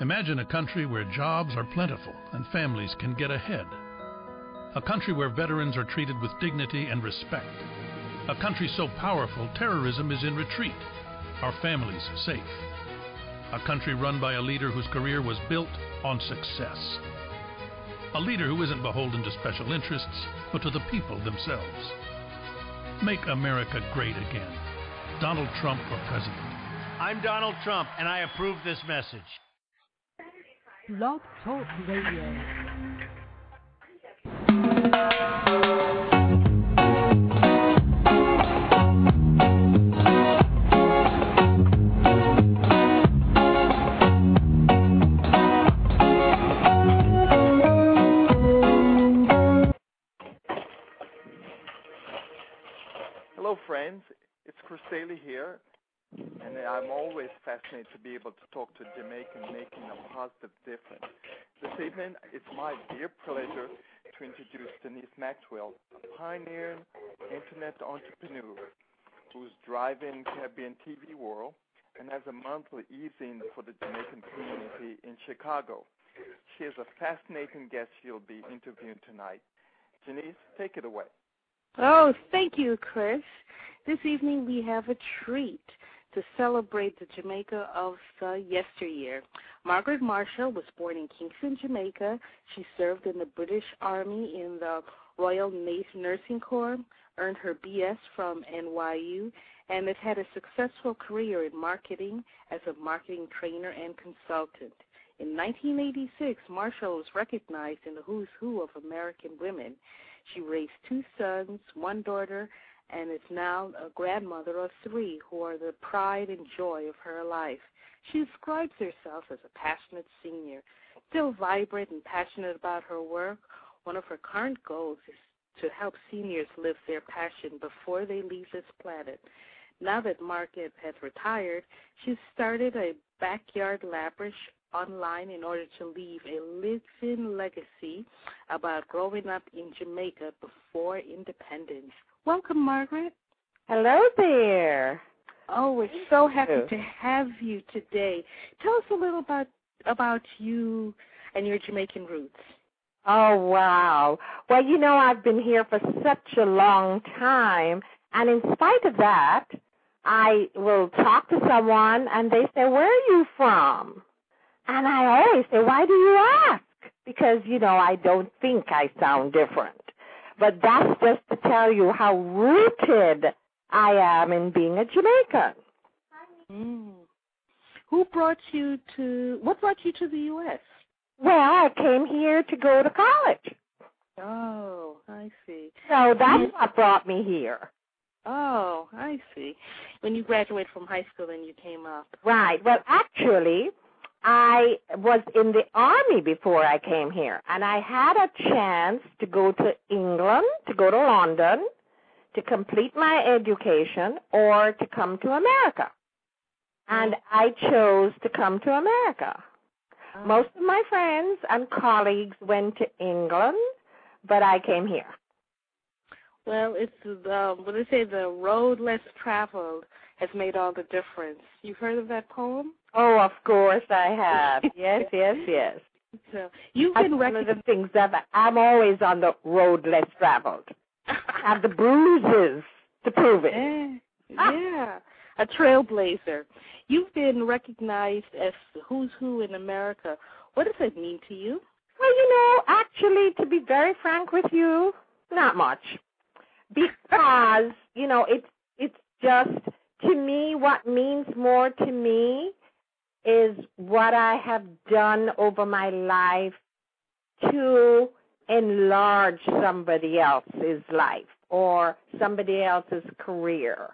Imagine a country where jobs are plentiful and families can get ahead. A country where veterans are treated with dignity and respect. A country so powerful terrorism is in retreat. Our families safe. A country run by a leader whose career was built on success. A leader who isn't beholden to special interests, but to the people themselves. Make America great again. Donald Trump for president. I'm Donald Trump, and I approve this message. Blog Talk Radio. Hello, friends. It's Chris Daly here, and I'm always fascinated to be able to talk to Jamaican making a positive difference. This evening, it's my dear pleasure to introduce Denise Maxwell, a pioneering internet entrepreneur who's driving Caribbean TV world and has a monthly e-zine for the Jamaican community in Chicago. She is a fascinating guest she'll be interviewing tonight. Denise, take it away. Oh, thank you, Chris. This evening we have a treat to celebrate the Jamaica of yesteryear. Margaret Marshall was born in Kingston, Jamaica. She served in the British Army in the Royal Nursing Corps, earned her BS from NYU, and has had a successful career in marketing as a marketing trainer and consultant. In 1986, Marshall was recognized in the who's who of American women. She raised two sons, one daughter, and is now a grandmother of three who are the pride and joy of her life. She describes herself as a passionate senior. Still vibrant and passionate about her work, one of her current goals is to help seniors live their passion before they leave this planet. Now that Margaret has retired, she's started a backyard Labrish online in order to leave a living legacy about growing up in Jamaica before independence. Welcome, Margaret. Hello there. Oh, we're so happy you. to have you today. Tell us a little about about you and your Jamaican roots. Oh, wow. Well, you know, I've been here for such a long time, and in spite of that, I will talk to someone and they say, Where are you from? And I always say, Why do you ask? Because, you know, I don't think I sound different. But that's just to tell you how rooted I am in being a Jamaican. Mm. Who brought you to? What brought you to the U.S.? Well, I came here to go to college. Oh, I see. So that's what brought me here. Oh, I see. When you graduated from high school, then you came up. Right. Well, actually, I was in the army before I came here, and I had a chance to go to England, to go to London, to complete my education, or to come to America. And I chose to come to America. Oh. Most of my friends and colleagues went to England, but I came here. Well, it's the what they say the road less traveled has made all the difference. You've heard of that poem? Oh, of course I have. yes, yes, yes. So you've That's been one of the things that I'm always on the road less traveled. I have the bruises to prove it. yeah, yeah, a trailblazer. You've been recognized as who's who in America. What does that mean to you? Well, you know, actually, to be very frank with you, not much, because you know it's it's just to me what means more to me is what I have done over my life to enlarge somebody else's life or somebody else's career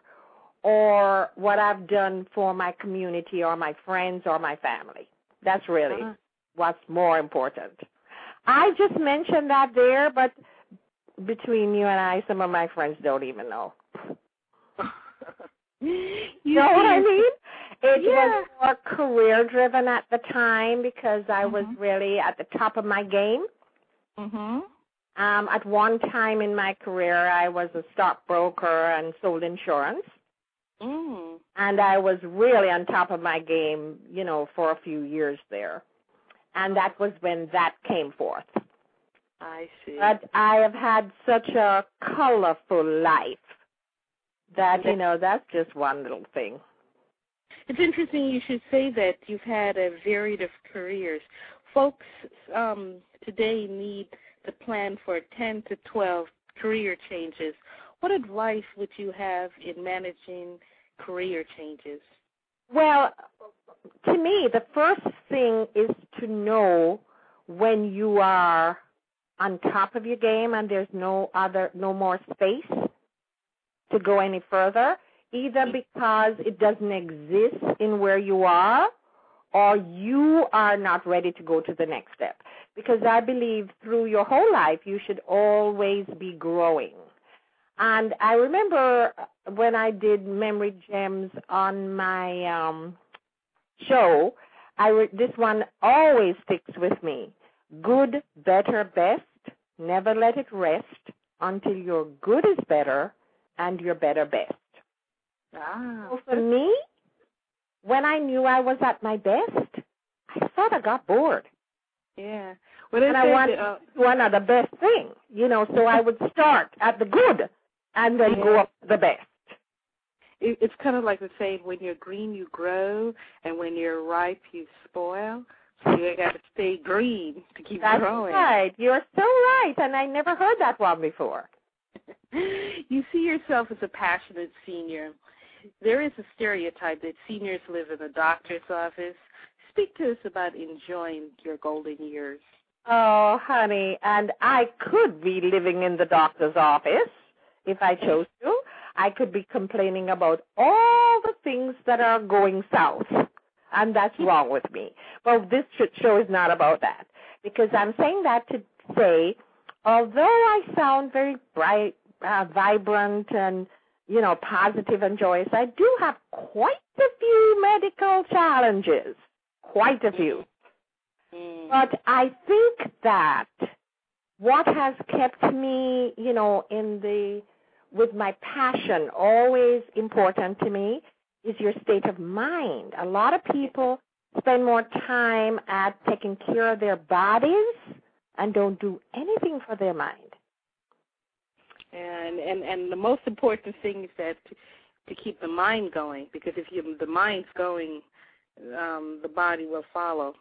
or what I've done for my community or my friends or my family. That's really Uh, what's more important. I just mentioned that there, but between you and I, some of my friends don't even know. you You know what I mean? It Yeah. was more career driven at the time because I was Mhm. really at the top of my game. Mhm. Um, at one time in my career, I was a stockbroker and sold insurance. Mm. and I was really on top of my game, you know, for a few years there. And that was when that came forth. I see. But I have had such a colorful life that, you know, that's just one little thing. It's interesting you should say that you've had a varied of careers. Folks um, today need to plan for 10 to 12 career changes. What advice would you have in managing career changes? Well, to me, the first thing is to know when you are on top of your game and there's no other no more space to go any further either because it doesn't exist in where you are or you are not ready to go to the next step because i believe through your whole life you should always be growing and i remember when i did memory gems on my um show i re- this one always sticks with me good, better, best. Never let it rest until your good is better and your better best. Ah. So for me, when I knew I was at my best, I sort of got bored. Yeah. Well, and I that, uh, to do another best thing, you know, so I would start at the good and then go up to the best. it, it's kind of like the saying, when you're green, you grow, and when you're ripe, you spoil. So you got to stay green to keep That's growing. right. You're so right, and I never heard that one before. you see yourself as a passionate senior. There is a stereotype that seniors live in the doctor's office. Speak to us about enjoying your golden years. Oh, honey, and I could be living in the doctor's office if I chose to. I could be complaining about all the things that are going south, and that's wrong with me. But this show is not about that because I'm saying that to say, although I sound very bright, uh, vibrant, and you know positive and joyous, I do have quite a few medical challenges, quite a few. Mm. But I think that what has kept me, you know, in the with my passion always important to me is your state of mind. A lot of people spend more time at taking care of their bodies and don't do anything for their mind. And and and the most important thing is that to, to keep the mind going because if you the mind's going um the body will follow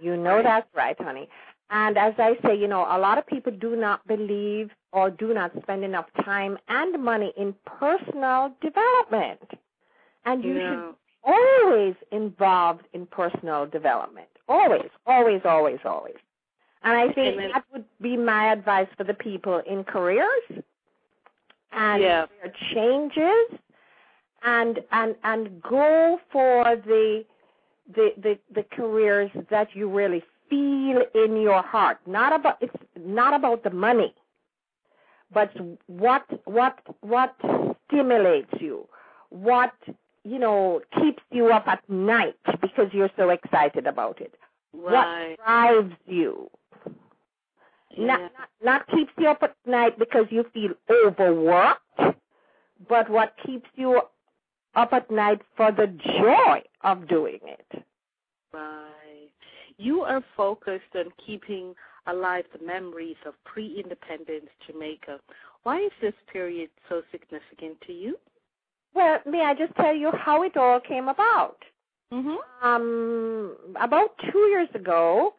You know that's right, honey. And as I say, you know, a lot of people do not believe or do not spend enough time and money in personal development. And you should always involved in personal development. Always, always, always, always. And I think And then- that would be my advice for the people in careers and Yeah. changes and and and go for the the the the careers that you really feel in your heart. Not about it's not about the money. But what what what stimulates you? What you know keeps you up at night because you're so excited about it? right What drives you? Not, yeah. not not keeps you up at night because you feel overworked, but what keeps you up at night for the joy of doing it. Right. You are focused on keeping alive the memories of pre independence Jamaica. Why is this period so significant to you? Well, may I just tell you how it all came about? Mhm. Um, about two years ago,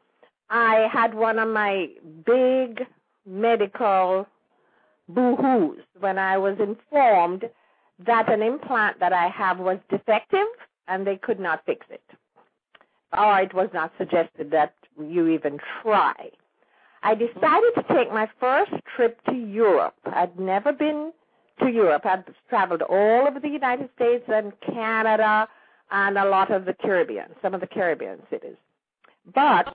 I had one of my big medical boo-hoos when I was informed that an implant that I have was defective and they could not fix it. Or it was not suggested that you even try. I decided to take my first trip to Europe. I'd never been to Europe. I'd traveled all over the United States and Canada and a lot of the Caribbean, some of the Caribbean cities. But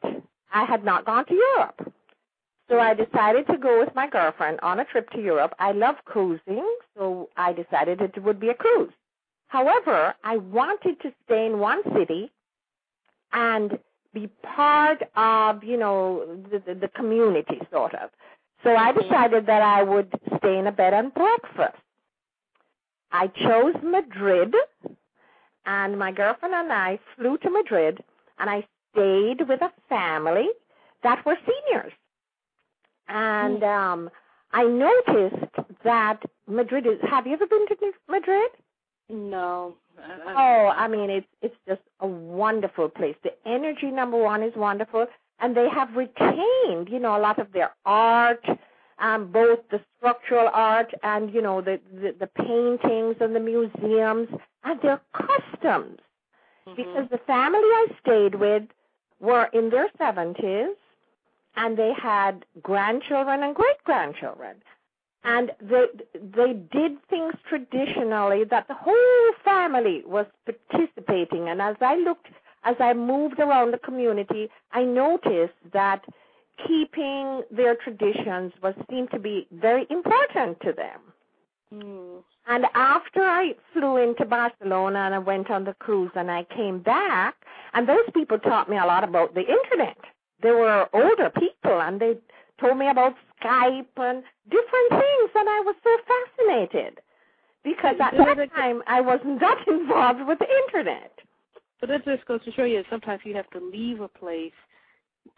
I had not gone to Europe. So I decided to go with my girlfriend on a trip to Europe. I love cruising, so I decided it would be a cruise. However, I wanted to stay in one city and be part of, you know, the, the, the community sort of. So I mm-hmm. decided that I would stay in a bed and breakfast. I chose Madrid, and my girlfriend and I flew to Madrid, and I stayed with a family that were seniors. And um I noticed that Madrid is have you ever been to Madrid? No. Oh, I mean it's it's just a wonderful place. The energy number one is wonderful and they have retained, you know, a lot of their art, um, both the structural art and, you know, the, the, the paintings and the museums and their customs. Mm-hmm. Because the family I stayed with were in their seventies and they had grandchildren and great grandchildren. And they they did things traditionally that the whole family was participating. And as I looked, as I moved around the community, I noticed that keeping their traditions was seemed to be very important to them. Mm. And after I flew into Barcelona and I went on the cruise and I came back, and those people taught me a lot about the internet. They were older people and they told me about Skype and different things, and I was so fascinated because at that time I wasn't that involved with the internet. But that just goes to show you sometimes you have to leave a place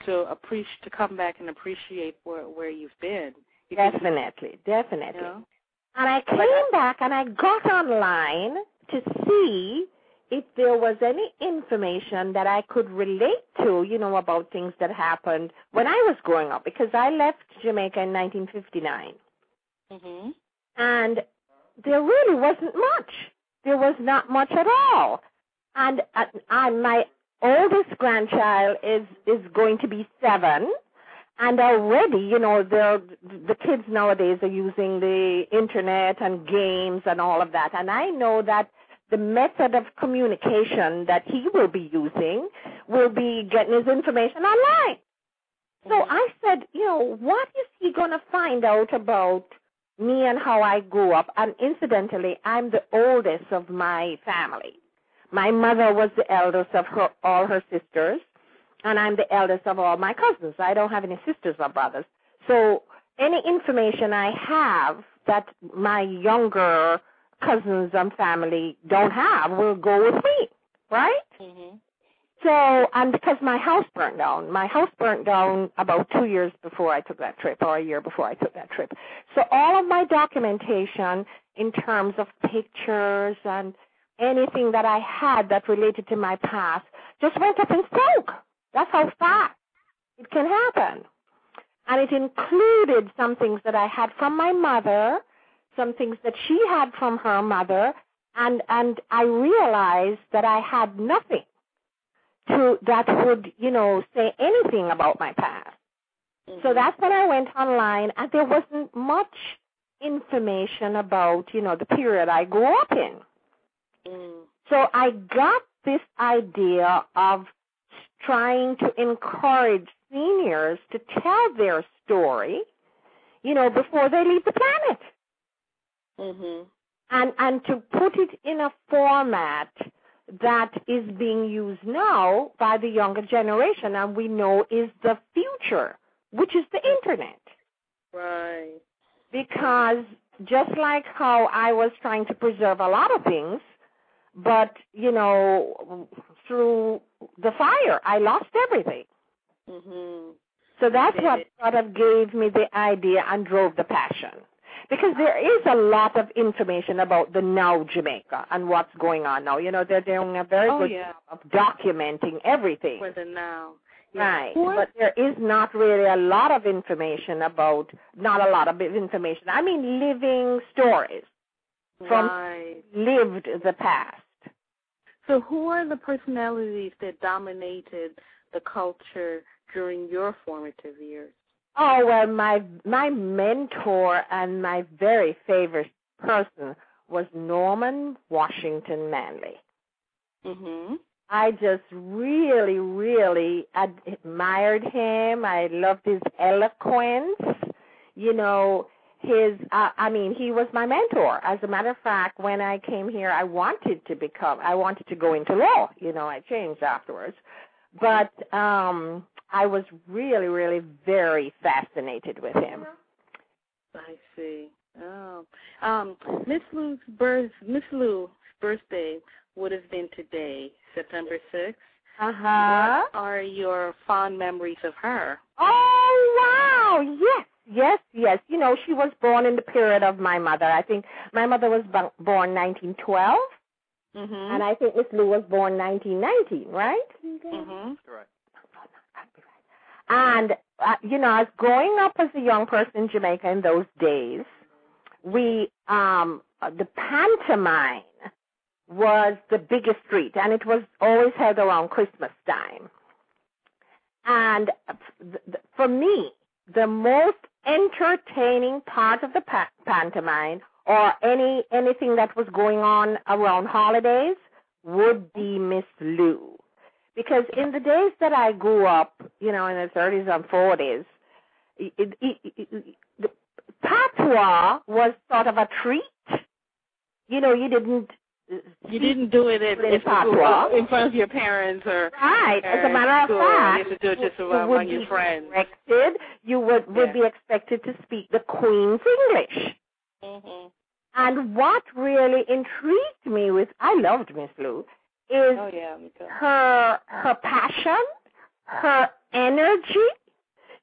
to appreciate to come back and appreciate where where you've been. You can- Definitely, definitely. You know? And I came back and I got online to see if there was any information that I could relate to, you know, about things that happened when I was growing up because I left Jamaica in 1959. Mhm. And there really wasn't much. There was not much at all. And, uh, and my oldest grandchild is is going to be seven, and already, you know, the the kids nowadays are using the internet and games and all of that. And I know that the method of communication that he will be using will be getting his information online. So mm-hmm. I said, you know, what is he going to find out about me and how I grew up? And incidentally, I'm the oldest of my family. My mother was the eldest of her, all her sisters, and I'm the eldest of all my cousins. I don't have any sisters or brothers. So any information I have that my younger cousins and family don't have will go with me, right? Mhm. So, and because my house burnt down, my house burnt down about two years before I took that trip, or a year before I took that trip. So, all of my documentation in terms of pictures and anything that I had that related to my past just went up in smoke. That's how fast it can happen. And it included some things that I had from my mother, some things that she had from her mother, and and I realized that I had nothing to that would, you know, say anything about my past. So Mhm. that's when I went online and there wasn't much information about, you know, the period I grew up in. Mm. So I got this idea of trying to encourage seniors to tell their story, you know, before they leave the planet. Mhm. and and to put it in a format that is being used now by the younger generation and we know is the future which is the internet Right. because just like how I was trying to preserve a lot of things but you know through the fire I lost everything Mhm. so that's what sort of gave me the idea and drove the passion. Because there is a lot of information about the now Jamaica and what's going on now. You know, they're doing a very Oh good yeah. job of documenting everything. For the now. Yeah. Right. Who are- But there is not really a lot of information about, not a lot of information. I mean, living stories, from- right. lived the past. So who are the personalities that dominated the culture during your formative years? Oh well, my my mentor and my very favorite person was Norman Washington Manley. Mhm. I just really, really admired him. I loved his eloquence. You know, his. Uh, I mean, he was my mentor. As a matter of fact, when I came here, I wanted to become. I wanted to go into law. You know, I changed afterwards, but um I was really, really very fascinated with him. I see. Oh. Um, Miss Lou's birth Miss Lou's birthday would have been today, September sixth. Uh huh. What are your fond memories of her? Oh wow! Yes, yes, yes. You know, she was born in the period of my mother. I think my mother was b- born 1912, Mm-hmm. and I think Miss Lou was born 1919, right? mm-hmm. Right. And uh, you know, as growing up as a young person in Jamaica in those days, we um uh, the pantomime was the biggest treat, and it was always held around Christmas time. And uh, th- th- for me, the most entertaining part of the pa- pantomime, or any anything that was going on around holidays, would be Miss Lou because in the days that I grew up, you know, in the 30s and 40s, it, it, it, it, the patois was sort of a treat. You know, you didn't. You didn't do it in, In in, front of your parents or Right. As a matter of school. fact, you had to do it just you would your friends. expected. You would would Yeah. be expected to speak the Queen's English. Mm-hmm. And what really intrigued me with I loved Miss Lou is Oh yeah, her her passion, her energy.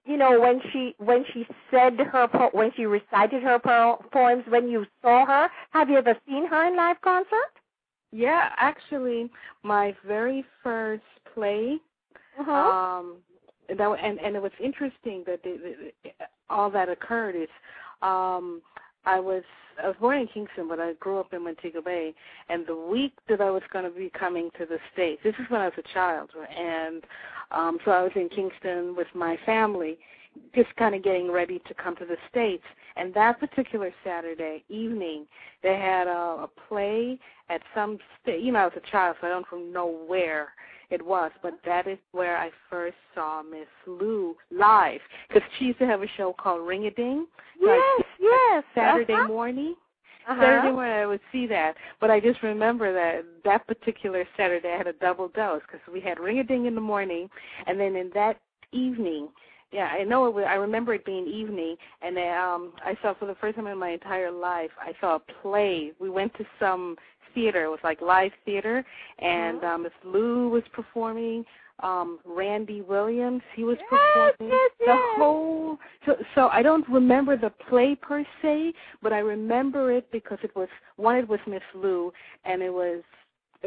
You know, when she when she said her po- when she recited her po- poems, when you saw her, have you ever seen her in live concert? Yeah, actually, my very first play Uh-huh. um and that and and it was interesting that the, the, all that occurred is um I was I was born in Kingston, but I grew up in Montego Bay. And the week that I was going to be coming to the states, this is when I was a child, and um so I was in Kingston with my family, just kind of getting ready to come to the states. And that particular Saturday evening, they had a, a play at some state. You know, I was a child, so I don't know where it was, but that is where I first saw Miss Lou live because she used to have a show called Ring a Ding yes, yes. Saturday uh-huh. morning. Uh-huh. Saturday morning I would see that, but I just remember that that particular Saturday I had a double dose because we had Ring a Ding in the morning, and then in that evening. Yeah, I know it was, I remember it being evening, and then, um, I saw for the first time in my entire life. I saw a play. We went to some theater. It was like live theater, and um, Miss Lou was performing. Um, Ranny Williams, he was Yes, performing. yes, The yes. whole so so I don't remember the play per se, but I remember it because it was one. It was Miss Lou, and it was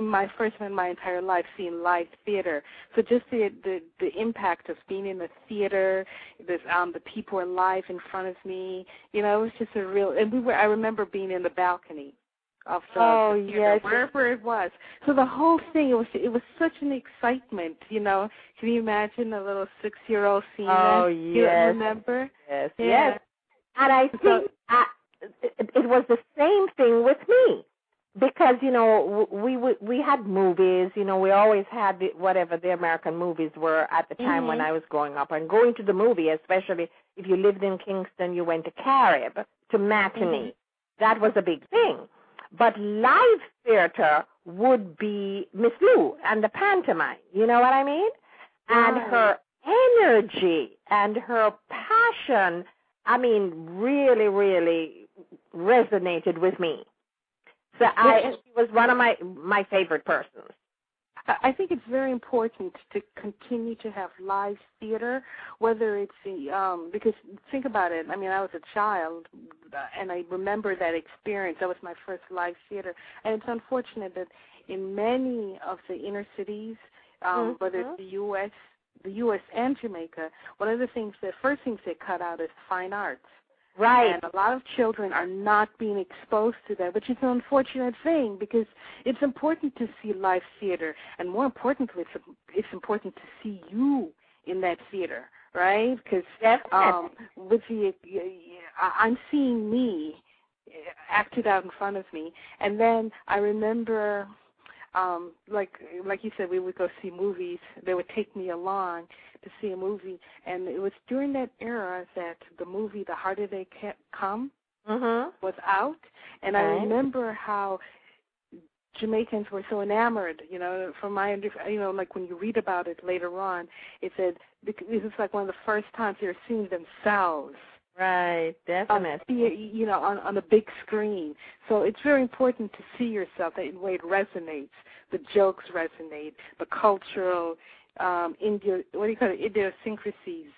my first time in my entire life seeing live theater. So just the the the impact of being in the theater, this um the people were live in front of me. You know, it was just a real. And we were. I remember being in the balcony of the, Oh, the theater, yes. wherever it was. So the whole thing, it was it was such an excitement. You know, can you imagine a little six year old seeing Oh? You yes. remember? Yes, Yeah. yes. And I So- think uh, it, it was the same thing with me because you know we we we had movies. You know, we always had the, whatever the American movies were at the time when Mhm. I was growing up. And going to the movie, especially if you lived in Kingston, you went to Carib to matinee. That was a big thing. But live theater would be Miss Lou and the pantomime. You know what I mean? And her energy and her passion, I mean, really, really resonated with me. So I, Yes. she was one of my my favorite persons. I think it's very important to continue to have live theater, whether it's the um because think about it. I mean, I was a child, uh, and I remember that experience. That was my first live theater, and it's unfortunate that in many of the inner cities, um, whether Mhm. it's the U.S., the U.S. and Jamaica, one of the things, the first things they cut out is fine arts. Right. And a lot of children are not being exposed to that, which is an unfortunate thing because it's important to see live theater, and more importantly, it's it's important to see you in that theater, right? Because um, with the I- I'm seeing me acted out in front of me, and then I remember. Um, like like you said, we would go see movies. They would take me along to see a movie, and it was during that era that the movie The Harder They Ca- Come mhm. was out, and I remember how Jamaicans were so enamored. You know, from my you know, like when you read about it later on, it said this is like one of the first times they're seeing themselves Right, um, definitely. see you know, on on a big screen. So it's very important to see yourself that way it resonates. The jokes resonate. The cultural, um, India, what do you call it, idiosyncrasies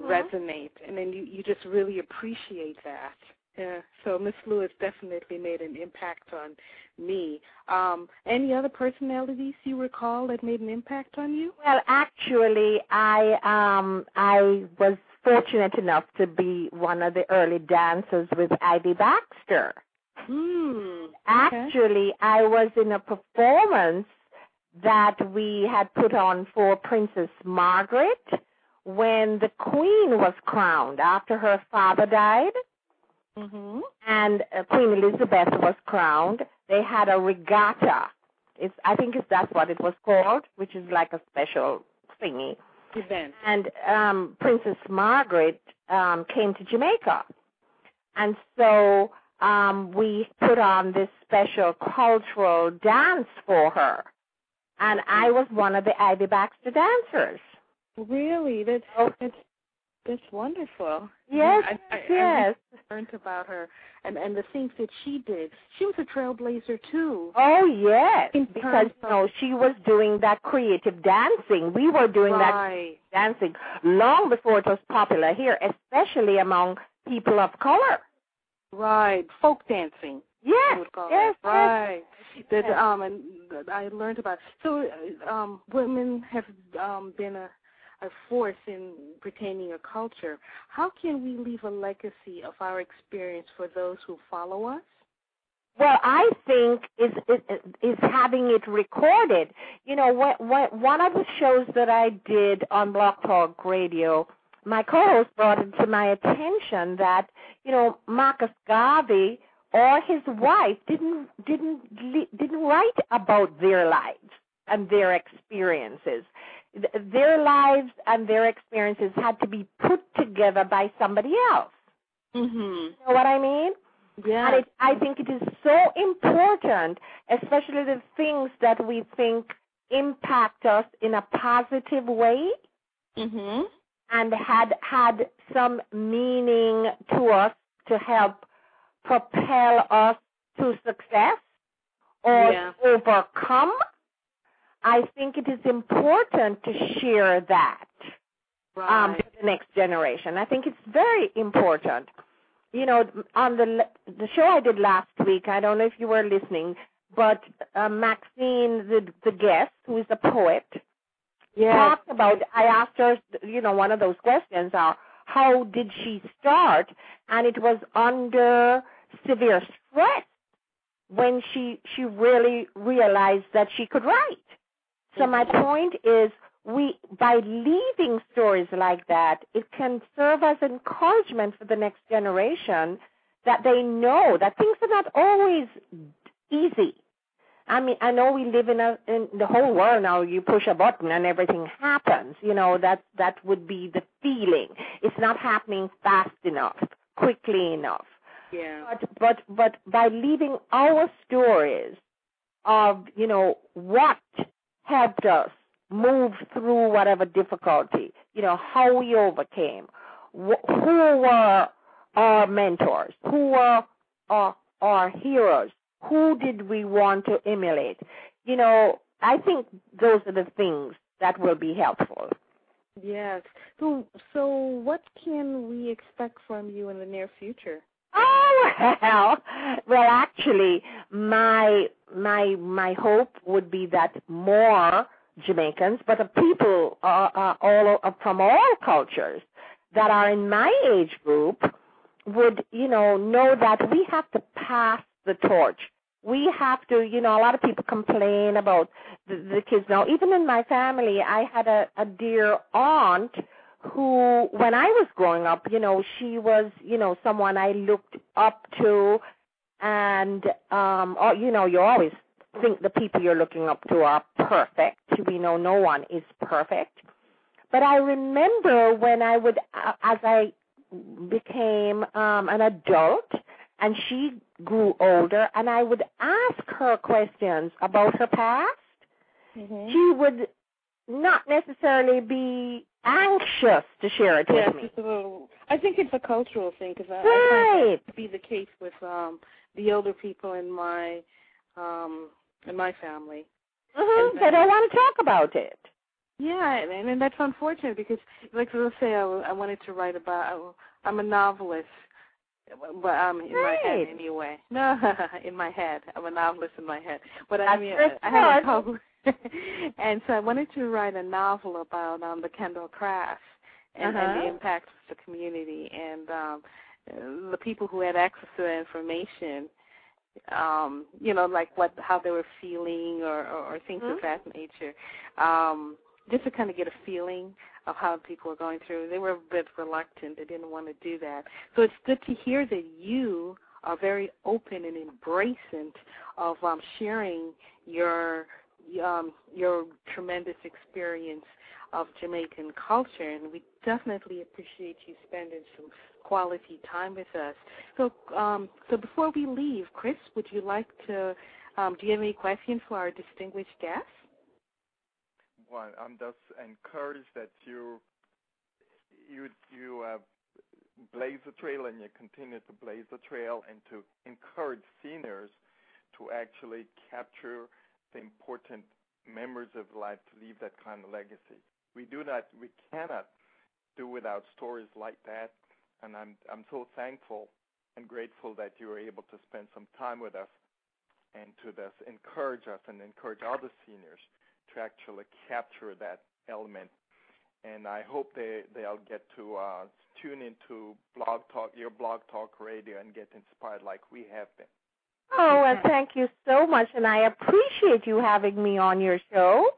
Mhm. resonate, and then you you just really appreciate that. Yeah. So Miss Lewis definitely made an impact on me. Um, any other personalities you recall that made an impact on you? Well, actually, I um I was fortunate enough to be one of the early dancers with Ivy Baxter. Hmm. Actually, I was in a performance that we had put on for Princess Margaret when the Queen was crowned after her father died Mhm. and uh, Queen Elizabeth was crowned. They had a regatta. It's I think it's that's what it was called, which is like a special thingy. Event. And um Princess Margaret um came to Jamaica. And so um we put on this special cultural dance for her. And I was one of the Ivy Baxter dancers. Really? That's that's that's wonderful. Yes, I, I, I yes. learned about her and and the things that she did. She was a trailblazer too. Oh yes, because you know she was doing that creative dancing. We were doing that dancing long before it was popular here, especially among people of color. Right. Folk dancing. I Yes, yes. Right. That um and I learned about. So um women have um been a a force in retaining a culture. How can we leave a legacy of our experience for those who follow us? Well, I think is is, is having it recorded. You know, what, what, one of the shows that I did on Blog Talk Radio, my co-host brought it to my attention that you know Marcus Garvey or his wife didn't didn't didn't write about their lives and their experiences. Th- Their lives and their experiences had to be put together by somebody else. Mhm. You know what I mean? Yeah. And it, I think it is so important, especially the things that we think impact us in a positive way mhm. and had had some meaning to us to help propel us to success or Yeah. overcome. I think it is important to share that um, Right. to the next generation. I think it's very important. You know, on the the show I did last week, I don't know if you were listening, but uh, Maxine, the the guest, who is a poet, yeah. talked about. I asked her, you know, one of those questions are, how did she start? And it was under severe stress when she she really realized that she could write. So my point is we by leaving stories like that, it can serve as encouragement for the next generation that they know that things are not always easy. I mean, I know we live in a in the whole world now. You push a button and everything happens. You know that that would be the feeling. It's not happening fast enough, quickly enough. Yeah. But but but by leaving our stories of you know what helped us move through whatever difficulty, you know how we overcame, wh- who were our mentors, who were our our heroes, who did we want to emulate. You know, I think those are the things that will be helpful. Yes. So so what can we expect from you in the near future? Oh well, well actually, my my my hope would be that more Jamaicans, but of people uh, uh, all uh, from all cultures that are in my age group would you know know that we have to pass the torch. We have to, you know, a lot of people complain about the, the kids now. Even in my family, I had a, a dear aunt who when I was growing up, you know, she was, you know, someone I looked up to and um or you know, you always think the people you're looking up to are perfect. We know no one is perfect. But I remember when I would uh, as I became um an adult and she grew older and I would ask her questions about her past Mm-hmm. she would not necessarily be anxious to share it with Yes, me. little I think it's a cultural thing because I, Right. I to be the case with um the older people in my um in my family. Mhm. And They don't want to talk about it. Yeah, and, and that's unfortunate because, like let's say, I, I wanted to write about. I'm a novelist, but um, in my head anyway. No, in my head, I'm a novelist in my head. But I mean, I have a smart. public, and so I wanted to write a novel about um the Kendal crash and, and Uh-huh. the impact of the community and um the people who had access to that information um you know like what how they were feeling or or, or things Mhm. of that nature um just to kind of get a feeling of how people were going through they were a bit reluctant they didn't want to do that so it's good to hear that you are very open and embracing of um sharing your um your tremendous experience of Jamaican culture and we definitely appreciate you spending some quality time with us. So um so before we leave, Chris, would you like to um do you have any questions for our distinguished guest? Well, I'm just encouraged that you you you uh, blaze the trail and you continue to blaze the trail and to encourage seniors to actually capture the important memories of life to leave that kind of legacy. We do not, we cannot do without stories like that, and I'm I'm so thankful and grateful that you were able to spend some time with us and to thus encourage us and encourage other seniors to actually capture that element. And I hope they they'll get to uh, tune into Blog Talk, your Blog Talk Radio, and get inspired like we have been. Oh, well, thank you so much, and I appreciate you having me on your show.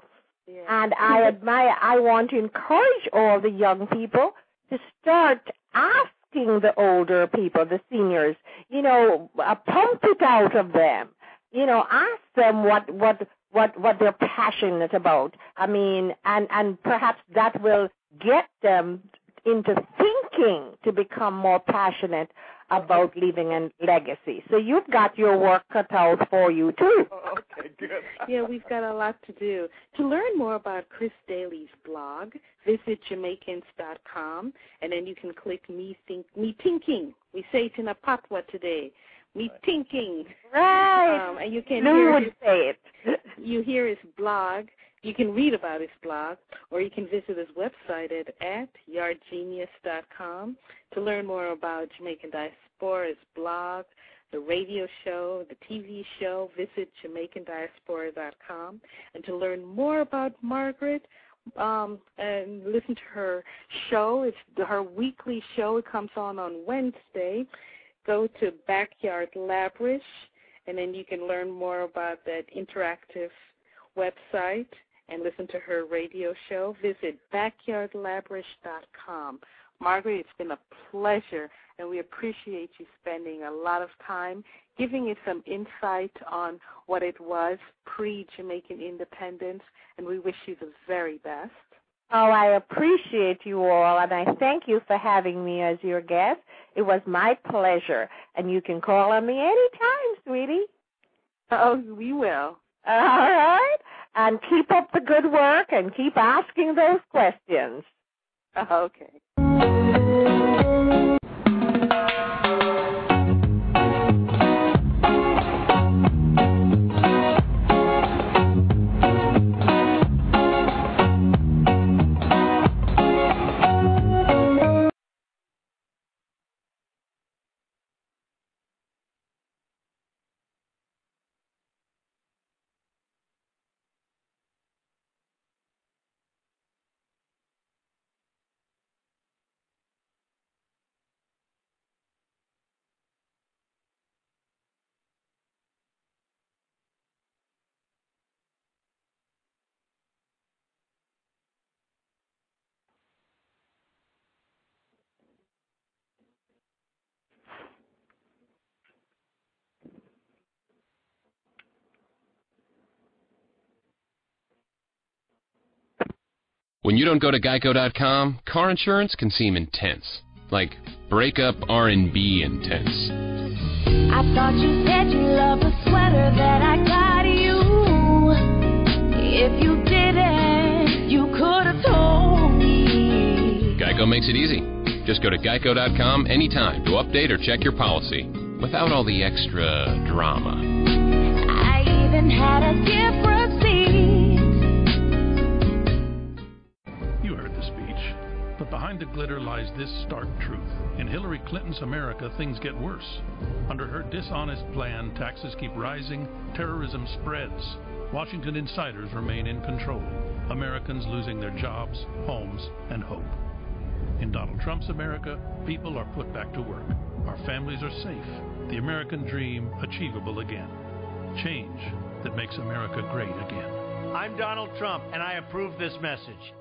Yeah. And I admire, I want to encourage all the young people to start asking the older people, the seniors, you know, uh, pump it out of them. You know, ask them what, what, what, what they're passionate about. I mean, and, and perhaps that will get them into thinking to become more passionate about leaving a legacy. So you've got your work cut out for you too. okay, good. yeah, we've got a lot to do. To learn more about Chris Daly's blog, visit Jamaicans.com, and then you can click Me Think Me Thinking. We say it in a patwa today. Me Thinking. Right. Um, and you can Lou hear would his, say it. you hear his blog. You can read about his blog, or you can visit his website at, at yardgenius.com to learn more about Jamaican Diaspora's blog, the radio show, the TV show. Visit JamaicanDiaspora.com. And to learn more about Margaret, um, and listen to her show. It's her weekly show. It comes on on Wednesday. Go to Backyard Labrish, and then you can learn more about that interactive website and listen to her radio show. Visit backyardlabrish.com. Margaret, it's been a pleasure, and we appreciate you spending a lot of time giving us some insight on what it was pre Jamaican independence, and we wish you the very best. Oh, I appreciate you all, and I thank you for having me as your guest. It was my pleasure, and you can call on me anytime, sweetie. Oh, we will. All right? And keep up the good work and keep asking those questions. Okay. When you don't go to geico.com, car insurance can seem intense. Like breakup R&B intense. I thought you said you loved the sweater that I got you. If you didn't, you could have told me. Geico makes it easy. Just go to geico.com anytime to update or check your policy without all the extra drama. I even had a gift Behind the glitter lies this stark truth. In Hillary Clinton's America, things get worse. Under her dishonest plan, taxes keep rising, terrorism spreads. Washington insiders remain in control. Americans losing their jobs, homes, and hope. In Donald Trump's America, people are put back to work. Our families are safe. The American dream achievable again. Change that makes America great again. I'm Donald Trump, and I approve this message.